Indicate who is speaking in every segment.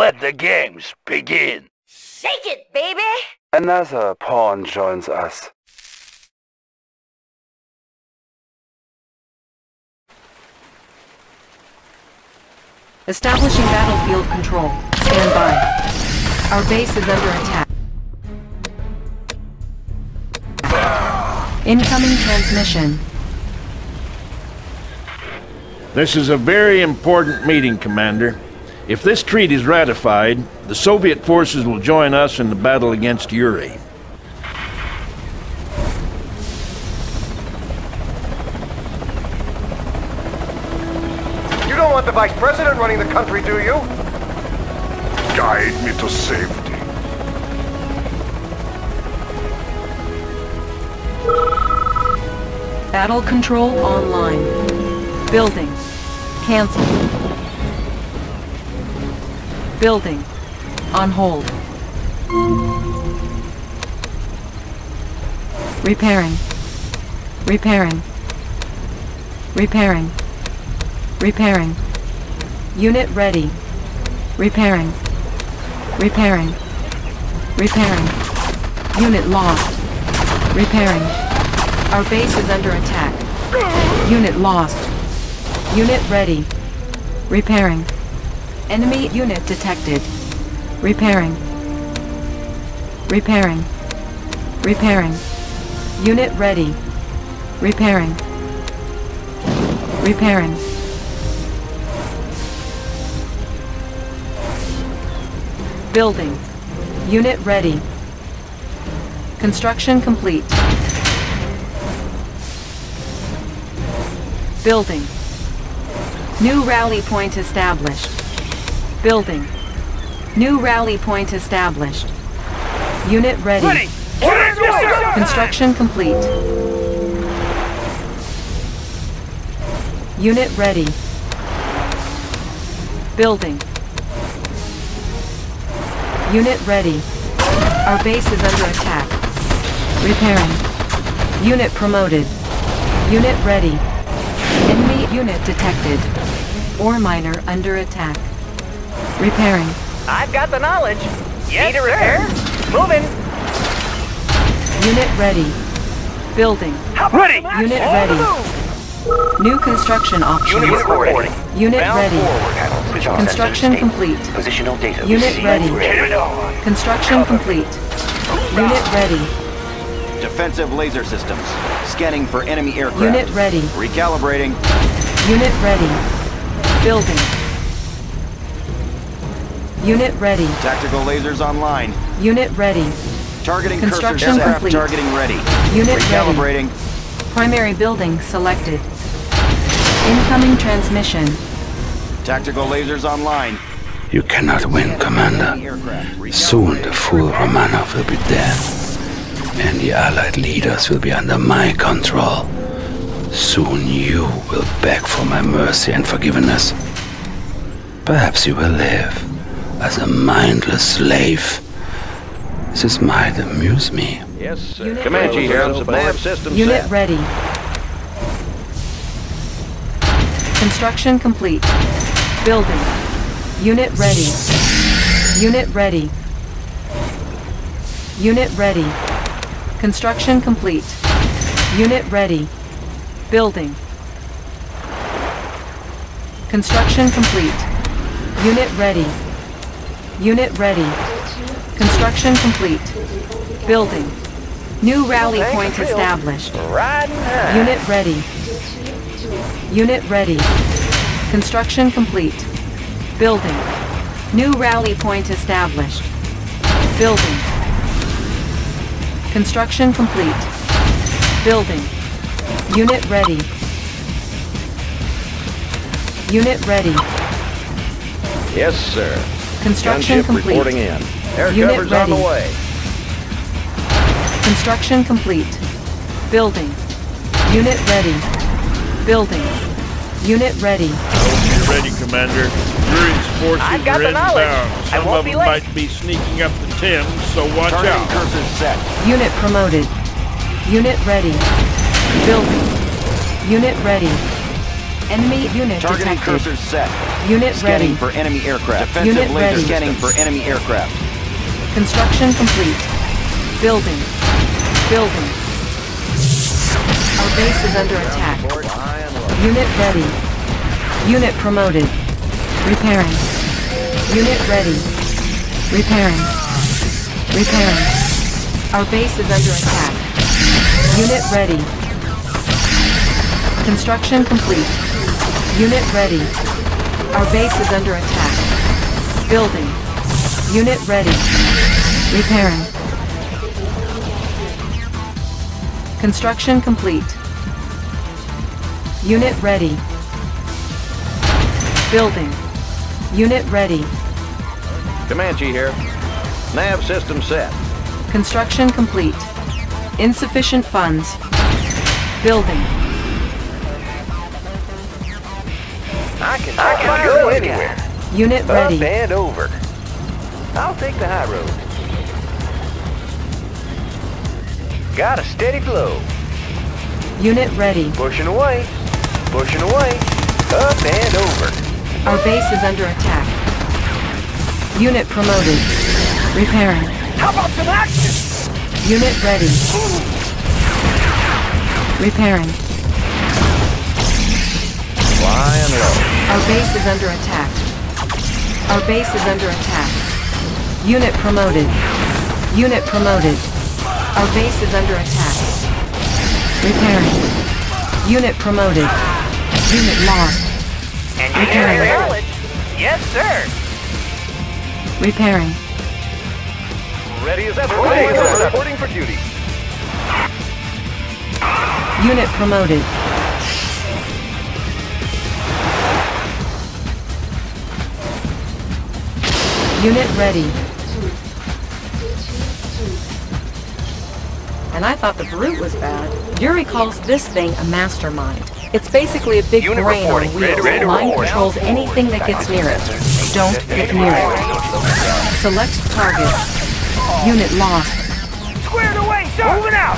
Speaker 1: Let the games begin.
Speaker 2: Shake it, baby!
Speaker 3: Another pawn joins us.
Speaker 4: Establishing battlefield control. Stand by. Our base is under attack. Incoming transmission.
Speaker 5: This is a very important meeting, Commander. If this treaty is ratified, the Soviet forces will join us in the battle against Yuri.
Speaker 6: You don't want the Vice President running the country, do you?
Speaker 7: Guide me to safety.
Speaker 4: Battle control online. Building. Cancel. Building. On hold. Repairing. Repairing. Repairing. Repairing. Unit ready. Repairing. Repairing. Repairing. Unit lost. Repairing. Our base is under attack. Unit lost. Unit ready. Repairing. Enemy unit detected. Repairing. Repairing. Repairing. Unit ready. Repairing. Repairing. Building. Unit ready. Construction complete. Building. New rally point established. Building. New rally point established. Unit ready.
Speaker 1: Ready! Yes!
Speaker 4: Construction complete. Unit ready. Building. Unit ready. Our base is under attack. Repairing. Unit promoted. Unit ready. Enemy unit detected. Ore miner under attack. Repairing.
Speaker 8: I've got the knowledge. Yes, Need a repair? Moving.
Speaker 4: Unit ready. Building.
Speaker 1: Ready!
Speaker 4: Unit
Speaker 8: On
Speaker 4: ready. New construction options.
Speaker 8: Unit reporting.
Speaker 4: Unit
Speaker 8: Bound
Speaker 4: ready.
Speaker 8: forward.
Speaker 4: Construction complete.
Speaker 8: Positional data.
Speaker 4: Unit ready.
Speaker 1: Get it on.
Speaker 4: Construction complete. Unit ready.
Speaker 9: Defensive laser systems. Scanning for enemy aircraft.
Speaker 4: Unit ready.
Speaker 9: Recalibrating.
Speaker 4: Unit ready. Building. Unit ready.
Speaker 9: Tactical lasers online.
Speaker 4: Unit ready.
Speaker 9: Targeting
Speaker 4: Construction
Speaker 9: cursor aircraft
Speaker 4: complete.
Speaker 9: targeting ready.
Speaker 4: Unit ready. Primary building selected. Incoming transmission.
Speaker 9: Tactical lasers online.
Speaker 3: You cannot win, Commander. Soon the fool Romanov will be dead. And the Allied leaders will be under my control. Soon you will beg for my mercy and forgiveness. Perhaps you will live as a mindless slave. This might amuse me.
Speaker 5: Yes, sir.
Speaker 4: Unit
Speaker 5: Comanche
Speaker 4: ready.
Speaker 5: here. Support system
Speaker 4: Unit
Speaker 5: set.
Speaker 4: ready. Construction complete. Building. Unit ready. Unit ready. Unit ready. Construction complete. Unit ready. Building. Construction complete. Unit ready. Unit ready. Construction complete. Building. New rally point established. Unit ready. Unit ready. Construction complete. Building. New rally point established. Building. Construction complete. Building. Unit ready. Unit ready.
Speaker 5: Yes, sir.
Speaker 4: Construction
Speaker 5: Gunship
Speaker 4: complete.
Speaker 5: reporting in. Air
Speaker 4: Unit
Speaker 5: cover's on the
Speaker 4: ready.
Speaker 5: way.
Speaker 4: Construction complete. Building. Unit ready. Building. Unit ready.
Speaker 5: Get ready, Commander. Yuri's forces
Speaker 8: I've got
Speaker 5: are
Speaker 8: the knowledge.
Speaker 5: inbound.
Speaker 8: I
Speaker 5: Some
Speaker 8: won't
Speaker 5: of
Speaker 8: be
Speaker 5: them
Speaker 8: late.
Speaker 5: might be sneaking up the Thames, so watch
Speaker 9: Targeting
Speaker 5: out.
Speaker 9: cursor set.
Speaker 4: Unit promoted. Unit ready. Building. Unit ready. Enemy unit
Speaker 9: Targeting
Speaker 4: detected.
Speaker 9: cursors set.
Speaker 4: Unit
Speaker 9: Scanning
Speaker 4: ready.
Speaker 9: for enemy aircraft.
Speaker 4: Unit
Speaker 9: Defensive laser
Speaker 4: ready.
Speaker 9: scanning for enemy aircraft.
Speaker 4: Construction complete. Building. Building. Our base is under attack. Unit ready. Unit promoted. Repairing. Unit ready. Repairing. Repairing. Our base is under attack. Unit ready. Construction complete. Unit ready. Our base is under attack. Building. Unit ready. Repairing. Construction complete. Unit ready. Building. Unit ready.
Speaker 2: Comanche here. Nav system set.
Speaker 4: Construction complete. Insufficient funds. Building.
Speaker 1: Go anywhere.
Speaker 4: Unit
Speaker 8: Up
Speaker 4: ready.
Speaker 8: and over. I'll take the high road. Got a steady flow.
Speaker 4: Unit ready.
Speaker 8: Pushing away. Pushing away. Up and over.
Speaker 4: Our base is under attack. Unit promoted. Repairing.
Speaker 8: How about some action?
Speaker 4: Unit ready. Repairing.
Speaker 8: Flying low.
Speaker 4: Our base is under attack. Our base is under attack. Unit promoted. Unit promoted. Our base is under attack. Repairing. Unit promoted. Unit lost.
Speaker 8: Engineering
Speaker 4: Repairing.
Speaker 8: knowledge. Yes, sir.
Speaker 4: Repairing.
Speaker 8: Ready as ever.
Speaker 6: Ready as ever.
Speaker 8: Reporting for duty.
Speaker 4: Unit promoted. Unit ready. And I thought the brute was bad. Yuri calls this thing a mastermind. It's basically a big
Speaker 8: Unit
Speaker 4: brain on
Speaker 8: reporting.
Speaker 4: wheels
Speaker 8: ready,
Speaker 4: that mind
Speaker 8: report.
Speaker 4: controls anything that gets near it. Don't get near it. Select target. Unit lost.
Speaker 8: Squared away, sir. Moving out.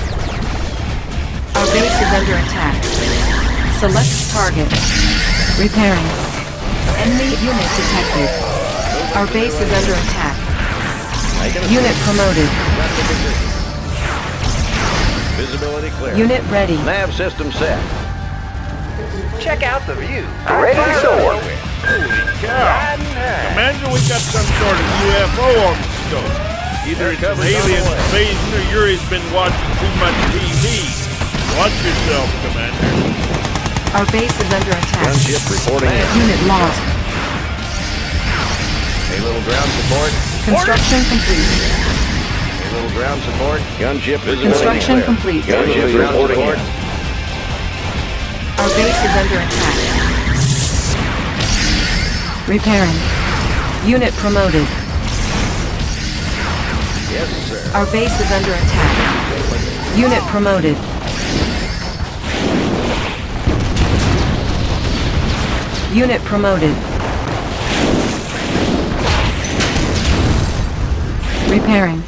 Speaker 4: Our base is under attack. Select target. Repairing. Enemy unit detected. Our base is under attack. Unit promoted.
Speaker 2: Visibility clear.
Speaker 4: Unit ready.
Speaker 2: Nav system set.
Speaker 8: Check out the view.
Speaker 6: Ready to soar.
Speaker 5: Cow. Commander, we got some sort of UFO on the scope. Either it's an
Speaker 2: cover's
Speaker 5: alien invasion or Yuri's been watching too much TV. Watch yourself, Commander.
Speaker 4: Our base is under attack.
Speaker 2: Gunship reporting.
Speaker 4: Unit lost.
Speaker 2: A little ground support.
Speaker 4: Construction complete.
Speaker 2: A little ground support. Gunship visibility
Speaker 4: Construction
Speaker 2: clear.
Speaker 4: complete.
Speaker 2: Gunship ground support.
Speaker 4: Our base is under attack. Repairing. Unit promoted.
Speaker 2: Yes, sir.
Speaker 4: Our base is under attack. Unit promoted. Unit promoted. Repairing.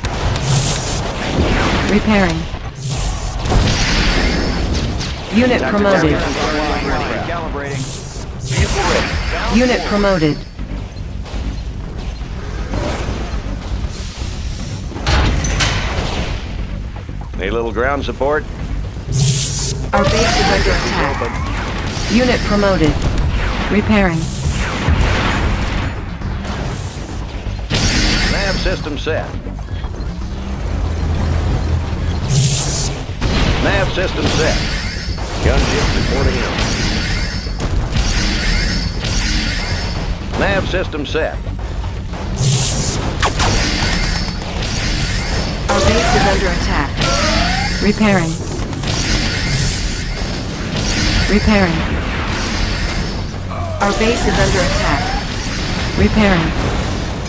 Speaker 4: Repairing. Unit promoted. Unit promoted.
Speaker 2: A little ground support.
Speaker 4: Our base is under attack. Unit promoted. Repairing.
Speaker 2: System set. Nav system set. Gunship reporting in. Nav system set.
Speaker 4: Our base is under attack. Repairing. Repairing. Our base is under attack. Repairing.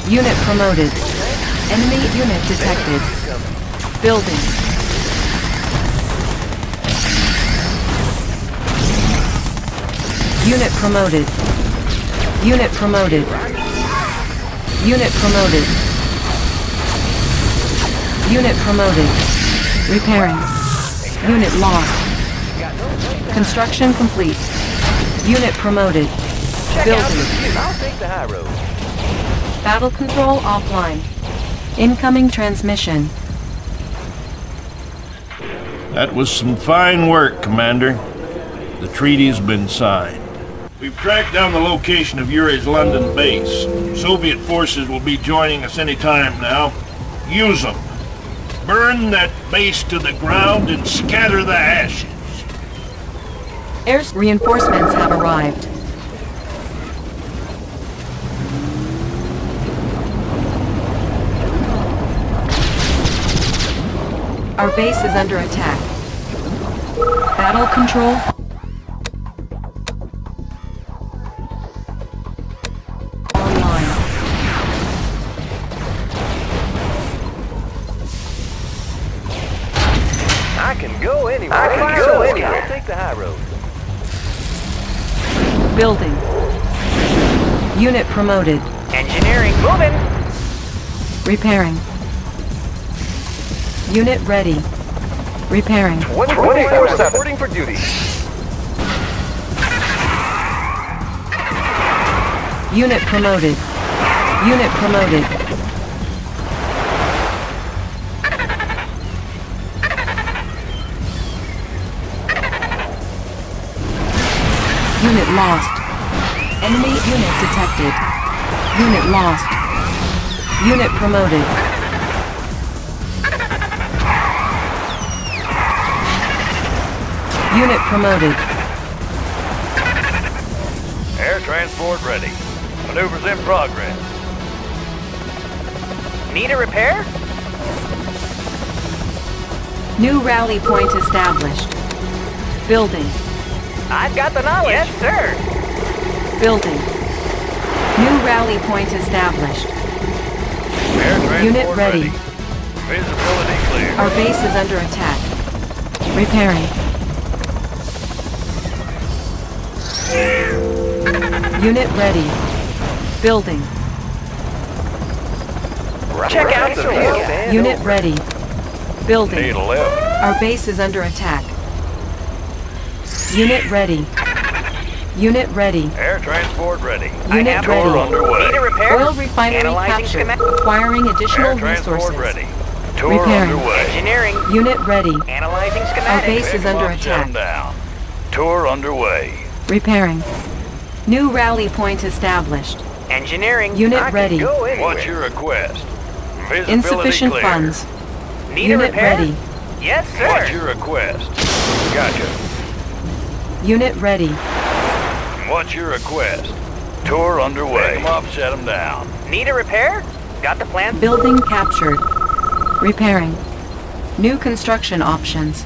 Speaker 4: Unit promoted. Enemy unit detected. Building. Unit promoted. Unit promoted. Unit promoted. Unit promoted. Repairing. Unit lost. Construction complete. Unit promoted.
Speaker 8: Check out the
Speaker 4: Building.
Speaker 8: I'll take the high road.
Speaker 4: Battle control offline. Incoming transmission.
Speaker 5: That was some fine work, Commander. The treaty's been signed. We've tracked down the location of Yuri's London base. Soviet forces will be joining us any time now. Use them. Burn that base to the ground and scatter the ashes.
Speaker 4: Air reinforcements have arrived. Our base is under attack. Battle control. Online.
Speaker 8: I can go anywhere.
Speaker 6: I can go anywhere.
Speaker 8: I'll take the high road.
Speaker 4: Building. Unit promoted.
Speaker 8: Engineering moving.
Speaker 4: Repairing. Unit ready. Repairing.
Speaker 6: 24-7. Reporting for duty.
Speaker 4: Unit promoted. Unit promoted. Unit lost. Enemy unit detected. Unit lost. Unit promoted. Unit promoted.
Speaker 1: Air transport ready. Maneuvers in progress.
Speaker 8: Need a repair?
Speaker 4: New rally point established. Building.
Speaker 8: I've got the knowledge. Yes, sir.
Speaker 4: Building. New rally point established.
Speaker 1: Air transport
Speaker 4: Unit ready.
Speaker 1: Visibility clear.
Speaker 4: Our base is under attack. Repairing. Unit ready. Building.
Speaker 8: Check out the view.
Speaker 4: Unit ready. Building.
Speaker 1: Need a lift.
Speaker 4: Our base is under attack. Unit ready. Unit ready.
Speaker 1: Air transport ready.
Speaker 4: Unit
Speaker 1: Tour
Speaker 4: ready.
Speaker 1: underway.
Speaker 8: Need a repair?
Speaker 4: Oil refinery
Speaker 8: Analyzing
Speaker 4: captured. Acquiring additional
Speaker 1: Air transport
Speaker 4: resources.
Speaker 1: ready. Tour
Speaker 4: Repairing.
Speaker 1: underway.
Speaker 8: Engineering.
Speaker 4: Unit ready.
Speaker 8: Analyzing
Speaker 4: Our
Speaker 8: schematics.
Speaker 4: base is under
Speaker 1: up, shut 'em
Speaker 4: attack.
Speaker 1: down. Tour underway.
Speaker 4: Repairing. New rally point established.
Speaker 8: Engineering.
Speaker 4: Unit
Speaker 8: I
Speaker 4: ready.
Speaker 1: What's your request? Visibility
Speaker 4: Insufficient
Speaker 1: clear.
Speaker 4: funds.
Speaker 8: Need a
Speaker 4: Unit
Speaker 8: repair?
Speaker 4: ready.
Speaker 8: Yes, sir.
Speaker 1: What's your request? Gotcha.
Speaker 4: Unit ready.
Speaker 1: What's your request? Tour underway. Pick 'em up, set 'em down.
Speaker 8: Need a repair? Got the plan?
Speaker 4: Building captured. Repairing. New construction options.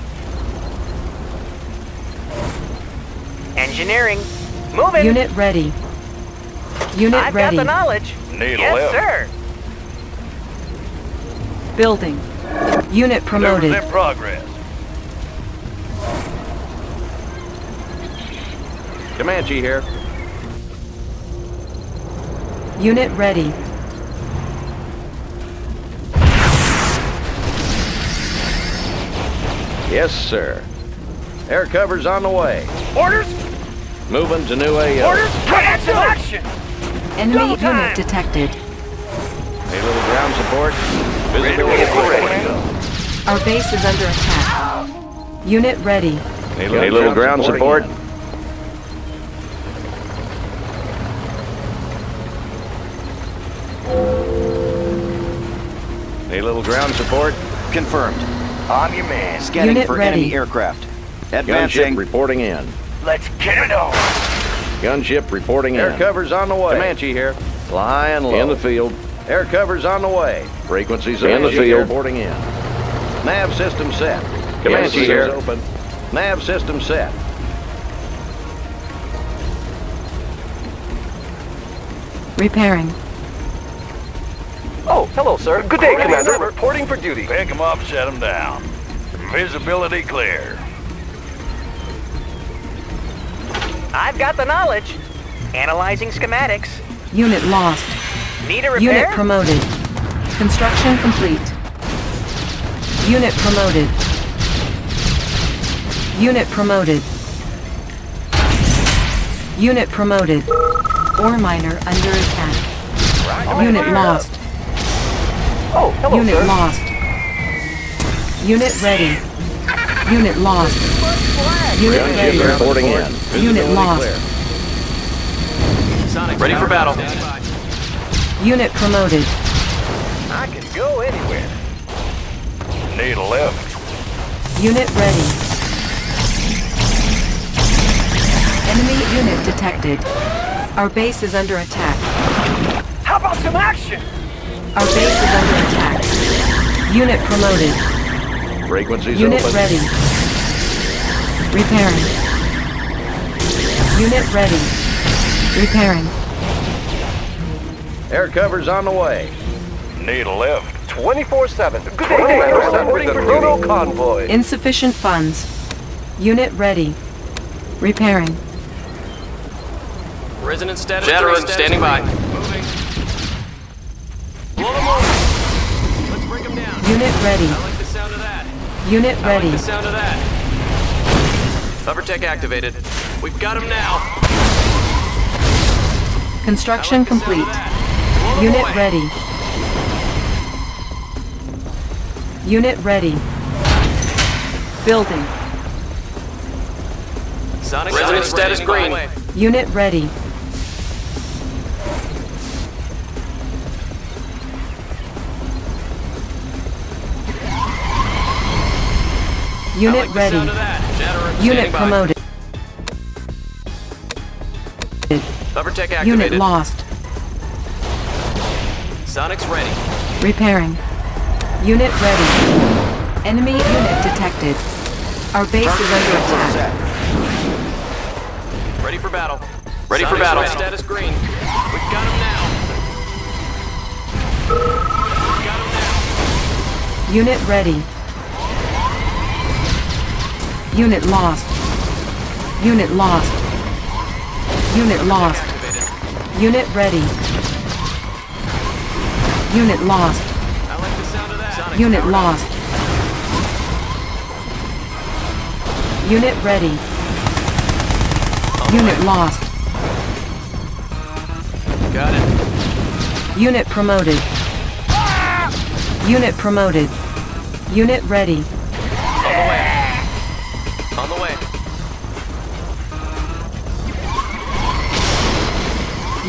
Speaker 8: Engineering. Moving.
Speaker 4: Unit ready. Unit ready.
Speaker 8: I've got the knowledge.
Speaker 1: Need
Speaker 8: yes,
Speaker 1: lift.
Speaker 8: sir.
Speaker 4: Building. Unit
Speaker 1: Maneuvers
Speaker 4: promoted.
Speaker 1: in progress.
Speaker 2: Comanche here.
Speaker 4: Unit ready.
Speaker 2: Yes, sir. Air cover's on the way.
Speaker 8: Orders.
Speaker 2: Moving to new AO.
Speaker 8: Orders. Action. Action.
Speaker 4: Enemy
Speaker 8: Double time.
Speaker 4: unit detected.
Speaker 2: A little ground support.
Speaker 1: Ready to
Speaker 2: Visibility
Speaker 1: Ready.
Speaker 4: Our base is under attack. Unit ready.
Speaker 2: A little, ground support. A little ground support.
Speaker 9: Confirmed.
Speaker 6: On your man.
Speaker 9: Scanning
Speaker 4: Unit
Speaker 9: for
Speaker 4: ready.
Speaker 9: enemy aircraft.
Speaker 2: Gunship
Speaker 9: Advancing.
Speaker 2: reporting in.
Speaker 1: Let's get it on.
Speaker 2: Gunship reporting in. Air cover's on the way. Comanche here. Flying low. In the field. Air cover's on the way. Frequencies in the field. Reporting in. Nav system set. Comanche here. Open. Nav system set.
Speaker 4: Repairing.
Speaker 6: Oh, hello, sir. Good day, Commander. Reporting for duty.
Speaker 1: Pick 'em up, set 'em down. Visibility clear.
Speaker 8: I've got the knowledge. Analyzing schematics.
Speaker 4: Unit lost.
Speaker 8: Need a repair?
Speaker 4: Unit promoted. Construction complete. Unit promoted. Unit promoted. Unit promoted. Ore miner under attack. Unit lost.
Speaker 6: Oh, hello,
Speaker 4: Unit
Speaker 6: sir.
Speaker 4: lost. Unit ready. Unit lost. Unit
Speaker 2: Gunship
Speaker 4: ready.
Speaker 2: reporting in.
Speaker 4: Unit
Speaker 2: Visibility
Speaker 4: lost.
Speaker 2: clear.
Speaker 9: Ready for battle.
Speaker 4: Unit promoted.
Speaker 6: I can go anywhere.
Speaker 1: Need a lift.
Speaker 4: Unit ready. Enemy unit detected. Our base is under attack.
Speaker 6: How about some action?
Speaker 4: Our base is under attack. Unit promoted.
Speaker 2: Frequencies
Speaker 4: Unit
Speaker 2: open.
Speaker 4: ready. Repairing. Unit ready. Repairing.
Speaker 2: Air cover's on the way.
Speaker 1: Need a lift.
Speaker 6: 24-7. Good day, with the Chrono Convoy.
Speaker 4: Insufficient funds. Unit ready. Repairing.
Speaker 10: Resonance status.
Speaker 9: Shatterin,
Speaker 10: status
Speaker 9: standing by.
Speaker 10: Moving. Blow them over. Let's break them down.
Speaker 4: Unit ready.
Speaker 10: I like the sound of that.
Speaker 4: Unit
Speaker 10: I like
Speaker 4: ready.
Speaker 10: the sound of that.
Speaker 9: Hover tech activated.
Speaker 10: We've got them now.
Speaker 4: Construction
Speaker 10: I like the sound of
Speaker 4: complete.
Speaker 10: that. Blow them
Speaker 4: Unit
Speaker 10: away.
Speaker 4: ready. Unit ready. Building.
Speaker 10: Sonic
Speaker 9: Resonance status
Speaker 10: standing by.
Speaker 9: green.
Speaker 4: Unit ready. Unit
Speaker 10: like
Speaker 4: ready.
Speaker 10: sound of that. Shatterin,
Speaker 4: Unit
Speaker 10: standing by.
Speaker 4: promoted.
Speaker 9: Hover tech
Speaker 4: Unit lost.
Speaker 10: Sonic's ready.
Speaker 4: Repairing. Unit ready. Enemy unit detected. Our base is under attack.
Speaker 9: Ready for battle. Ready for battle.
Speaker 10: ready. Status green. We've got them now. We've got them now.
Speaker 4: Unit ready. Unit lost. Unit lost. Unit lost. Unit ready. Unit lost.
Speaker 10: I like the sound of that.
Speaker 4: Unit lost. Unit ready. Unit lost.
Speaker 10: Got it.
Speaker 4: Unit promoted. Unit promoted. Unit ready.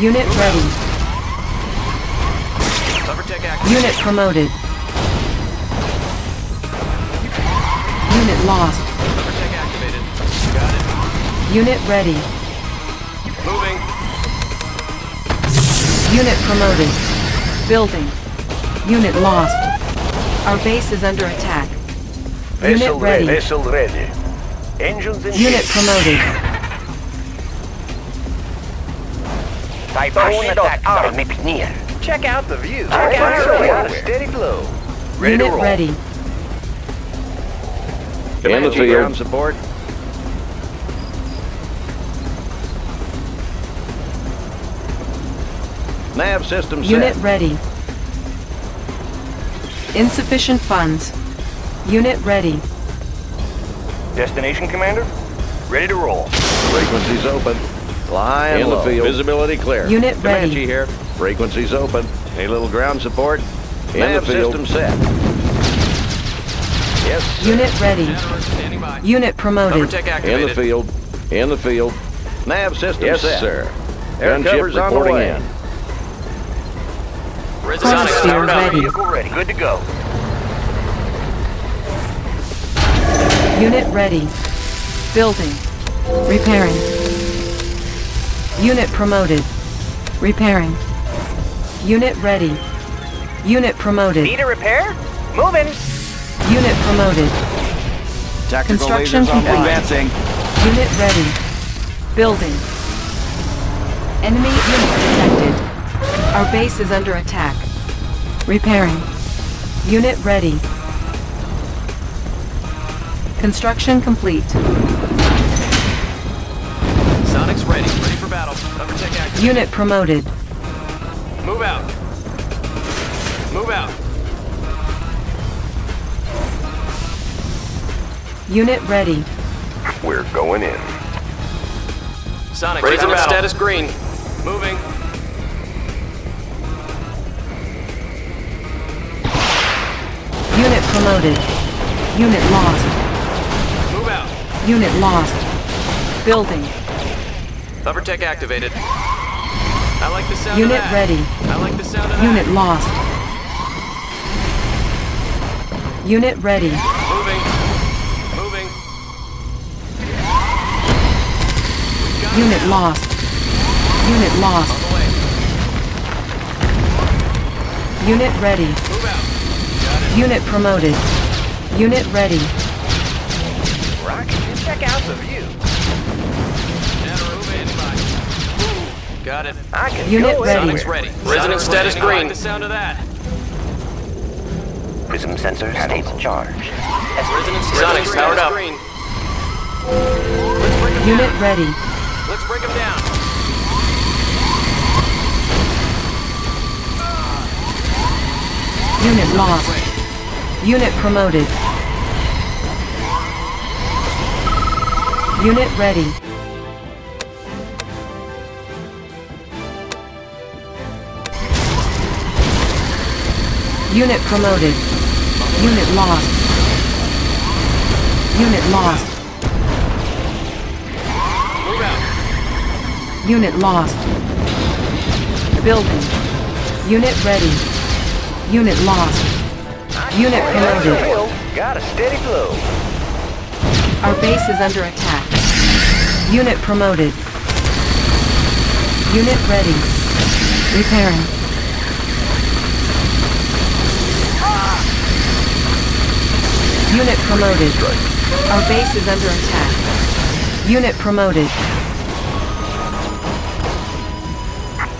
Speaker 4: Unit ready.
Speaker 10: Hover tech activated.
Speaker 4: Unit promoted. Unit lost.
Speaker 10: Hover tech activated. Got it.
Speaker 4: Unit ready.
Speaker 10: Moving.
Speaker 4: Unit promoted. Building. Unit lost. Our base is under attack. Unit ready.
Speaker 6: Vessel ready. Engines in
Speaker 4: Unit promoted.
Speaker 6: Typhoon attack army near. Check out the view. Check out the view. steady flow. Ready to
Speaker 4: Unit
Speaker 6: roll.
Speaker 4: ready.
Speaker 2: In the field. ground support. Nav system set.
Speaker 4: Unit ready. Insufficient funds. Unit ready.
Speaker 6: Destination, Commander? Ready to roll.
Speaker 2: Frequencies open. Flying
Speaker 11: In
Speaker 2: low.
Speaker 11: the field.
Speaker 2: Visibility clear.
Speaker 4: Unit ready.
Speaker 2: Comanche here. Frequencies open. A little ground support.
Speaker 11: In
Speaker 2: Nav
Speaker 11: the field.
Speaker 2: system set. Yes, sir.
Speaker 4: Unit ready.
Speaker 10: Shatterin, by.
Speaker 4: Unit
Speaker 9: Hover
Speaker 4: promoted.
Speaker 9: tech
Speaker 11: In the field. In the field.
Speaker 2: Nav system
Speaker 11: Yes,
Speaker 2: set.
Speaker 11: sir.
Speaker 2: Air
Speaker 11: Gunship
Speaker 2: cover's on the
Speaker 11: reporting
Speaker 2: way.
Speaker 11: in.
Speaker 10: Resonance
Speaker 4: Chronosphere
Speaker 10: powered up.
Speaker 4: ready.
Speaker 6: Vehicle ready. Good to go.
Speaker 4: Unit ready. Building. Repairing. Unit promoted. Repairing. Unit ready. Unit promoted.
Speaker 8: Need a repair? Moving.
Speaker 4: Unit promoted.
Speaker 9: Tactical
Speaker 4: Construction complete.
Speaker 9: advancing.
Speaker 4: Unit ready. Building. Enemy unit detected. Our base is under attack. Repairing. Unit ready. Construction complete.
Speaker 10: Sonic's ready. Ready for battle. Hover tech activated.
Speaker 4: Unit promoted.
Speaker 10: Move out. Move out.
Speaker 4: Unit ready.
Speaker 6: We're going in.
Speaker 10: Sonic, ready for status green. Moving.
Speaker 4: Unit promoted. Unit lost.
Speaker 10: Move out.
Speaker 4: Unit lost. Building.
Speaker 10: Hovertech activated. I like the sound
Speaker 4: Unit
Speaker 10: of that.
Speaker 4: ready.
Speaker 10: I like the sound of
Speaker 4: Unit
Speaker 10: that.
Speaker 4: lost. Unit ready.
Speaker 10: Moving. Moving.
Speaker 4: Unit lost. Unit lost.
Speaker 10: On the way.
Speaker 4: Unit ready.
Speaker 10: Move out. Got it.
Speaker 4: Unit promoted. Unit ready.
Speaker 6: Rocket, check out the view.
Speaker 10: Got it.
Speaker 6: I can
Speaker 4: Unit
Speaker 6: go
Speaker 4: ready.
Speaker 10: Sonic's ready. Resonance status
Speaker 6: ready.
Speaker 10: green. Like the sound of that.
Speaker 6: Prism sensor stable charge.
Speaker 10: Resonance Sonic's powered up. Green. Let's break him
Speaker 4: Unit
Speaker 10: down.
Speaker 4: ready.
Speaker 10: Let's break him down.
Speaker 4: Unit lost. Unit promoted. Unit ready. Unit promoted. Unit lost. Unit lost.
Speaker 10: Move out.
Speaker 4: Unit lost. Building. Unit ready. Unit lost. Unit promoted.
Speaker 6: Got a steady flow.
Speaker 4: Our base is under attack. Unit promoted. Unit ready. Repairing. Unit promoted. Our base is under attack. Unit promoted.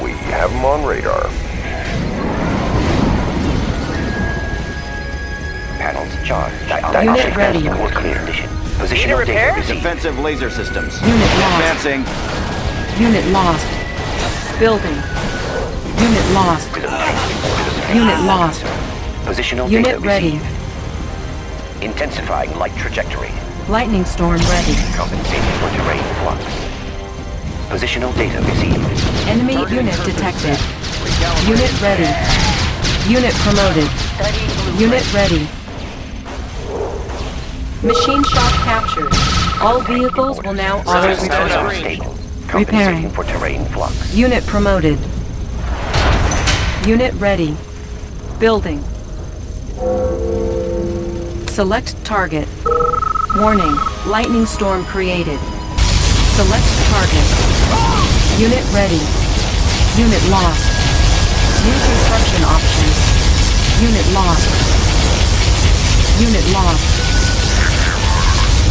Speaker 7: We have them on radar.
Speaker 6: Panels charged.
Speaker 4: Unit ready.
Speaker 6: Core clear condition. Positional data received.
Speaker 9: Defensive laser systems.
Speaker 4: Unit lost.
Speaker 9: Advancing.
Speaker 4: Unit lost. Building. Unit lost. Unit lost.
Speaker 6: Positional
Speaker 4: Unit
Speaker 6: data
Speaker 4: ready.
Speaker 6: received. Intensifying light trajectory.
Speaker 4: Lightning storm ready.
Speaker 6: Compensating for terrain flux. Positional data received.
Speaker 4: Enemy unit detected. Unit ready. Unit promoted. Unit ready. Machine shop captured. All vehicles will now auto
Speaker 10: green.
Speaker 4: Repairing.
Speaker 6: For terrain flux.
Speaker 4: Unit promoted. Unit ready. Building. Select target. Warning, lightning storm created. Select target. Unit ready. Unit lost. New construction options. Unit lost. Unit lost.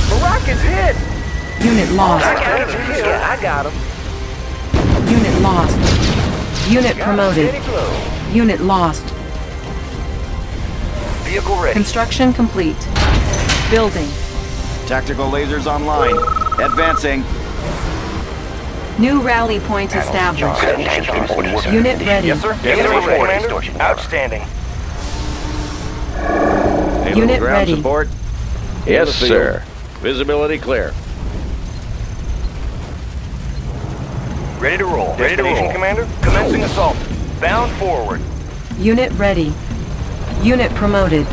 Speaker 6: The rocket's hit!
Speaker 4: Unit lost.
Speaker 6: I got Yeah, I got him.
Speaker 4: Unit lost. Unit promoted. Unit lost.
Speaker 6: Vehicle ready.
Speaker 4: Construction complete. Building.
Speaker 9: Tactical lasers online. Advancing.
Speaker 4: New rally point established. Unit ready.
Speaker 6: Yes, sir.
Speaker 4: Unit
Speaker 6: Unit
Speaker 4: ready.
Speaker 6: Commander. Outstanding.
Speaker 2: Payload
Speaker 4: Unit
Speaker 2: ground
Speaker 4: ready.
Speaker 2: support.
Speaker 11: Yes, sir.
Speaker 2: Visibility clear.
Speaker 6: Ready to roll. Ready to roll. Commander. Commencing assault. Bound forward.
Speaker 4: Unit ready. Unit promoted.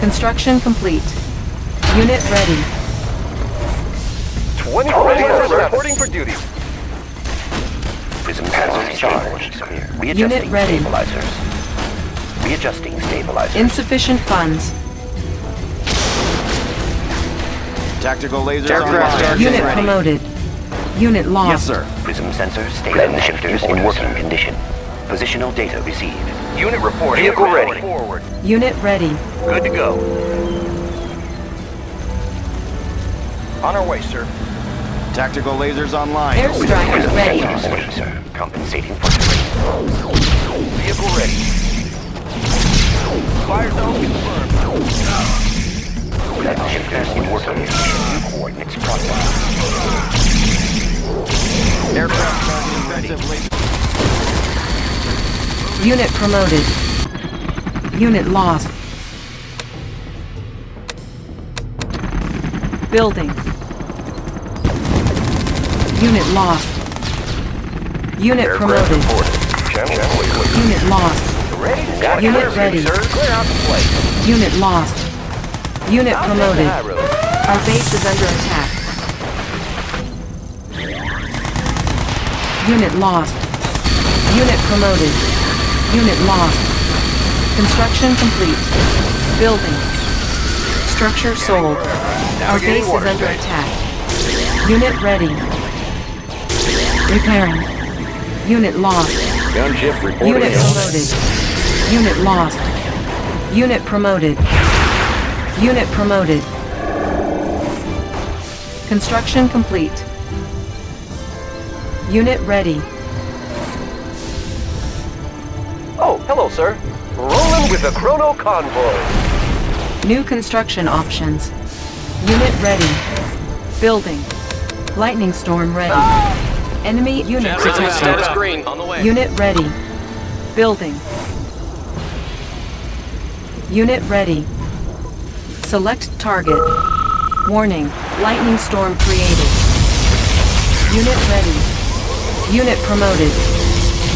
Speaker 4: Construction complete. Unit ready.
Speaker 6: 24 reporting for duty. Prism panels charged. Readjusting
Speaker 4: Unit ready.
Speaker 6: stabilizers. Readjusting stabilizers.
Speaker 4: Insufficient funds.
Speaker 9: Tactical lasers
Speaker 2: Aircraft
Speaker 9: online.
Speaker 2: target
Speaker 4: Unit
Speaker 2: ready.
Speaker 4: promoted. Unit lost.
Speaker 9: Yes, sir.
Speaker 6: Prism sensors stable. shifters in working condition. Positional data received. Unit reporting. Vehicle ready. Forward.
Speaker 4: Unit ready.
Speaker 6: Good to go. On our way, sir.
Speaker 9: Tactical lasers online.
Speaker 4: Airstrike
Speaker 6: Prism
Speaker 4: ready.
Speaker 6: sensors, sir. Compensating for. Vehicle ready. Fire zone confirmed. Shifters in working condition. Coordinates processed.
Speaker 9: Aircraft target defensive laser.
Speaker 4: Unit promoted. Unit lost. Building. Unit lost. Unit
Speaker 7: Aircraft
Speaker 4: promoted.
Speaker 7: reporting. Channel clear.
Speaker 4: Unit lost.
Speaker 8: Ready
Speaker 4: Got Unit
Speaker 8: your
Speaker 4: ready.
Speaker 8: sir. Clear out the place.
Speaker 4: Unit lost. Unit
Speaker 8: I'll take the
Speaker 4: promoted. Our base is under attack. Unit lost. Unit promoted. Unit lost. Construction complete. Building. Structure sold. Our base is under attack. Unit ready. Repairing. Unit lost.
Speaker 2: Gunship reporting
Speaker 4: Unit promoted. Unit lost. Unit promoted. Unit promoted. Construction complete. Unit ready.
Speaker 8: Oh, hello, sir. Rolling with the Chrono Convoy.
Speaker 4: New construction options. Unit ready. Building. Lightning storm ready. Ah! Enemy unit
Speaker 10: Status
Speaker 4: detected.
Speaker 10: green. On the way.
Speaker 4: Unit ready. Building. Unit ready. Select target. Warning. Lightning storm created. Unit ready. Unit promoted.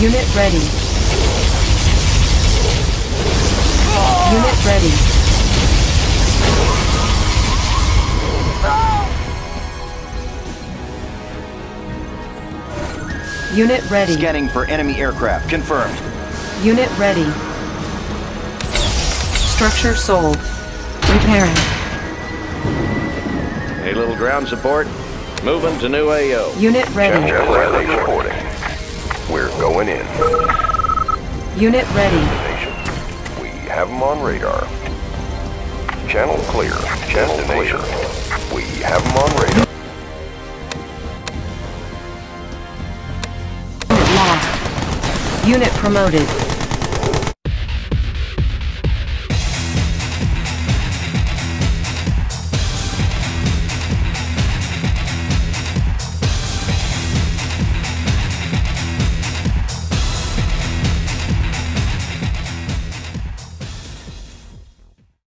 Speaker 4: Unit ready. Unit ready. Unit ready.
Speaker 9: Scanning for enemy aircraft. Confirmed.
Speaker 4: Unit ready. Structure sold. Repairing.
Speaker 2: Hey, little ground support. Moving to new AO.
Speaker 4: Unit ready.
Speaker 7: Channel Riley reporting. We're going in.
Speaker 4: Unit ready.
Speaker 7: We have them on radar. Channel clear. Channel clear. We have them on radar.
Speaker 4: Unit lost. Unit promoted.